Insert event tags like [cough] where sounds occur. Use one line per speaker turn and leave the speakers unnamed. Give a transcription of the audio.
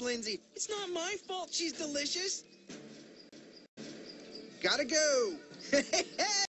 Lindsay. It's not my fault she's delicious. Gotta go. [laughs]